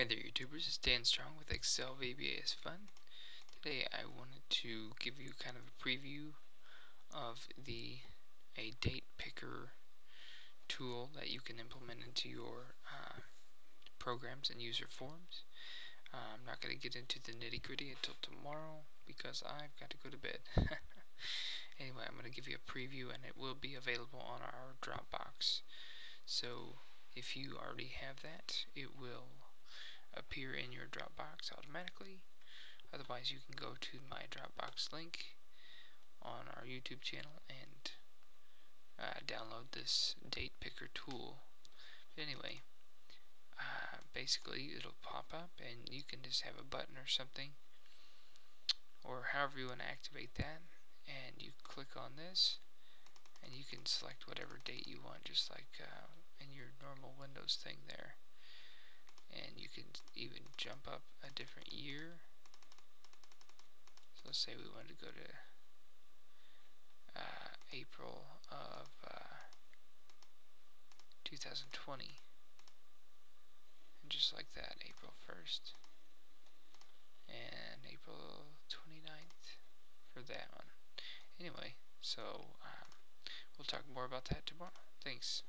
Hey there YouTubers, it's Dan Strong with Excel VBA is Fun. Today I wanted to give you kind of a preview of the a date picker tool that you can implement into your uh, programs and user forms. Uh, I'm not going to get into the nitty gritty until tomorrow because I've got to go to bed. anyway, I'm going to give you a preview and it will be available on our Dropbox. So if you already have that, it will appear in your Dropbox automatically. Otherwise, you can go to my Dropbox link on our YouTube channel and uh, download this date picker tool. But anyway, uh, basically it'll pop up and you can just have a button or something or however you want to activate that and you click on this and you can select whatever date you want just like uh, in your normal Windows thing there and you can even jump up a different year. So let's say we wanted to go to uh, April of uh, 2020 and just like that April 1st and April 29th for that one. Anyway so um, we'll talk more about that tomorrow. Thanks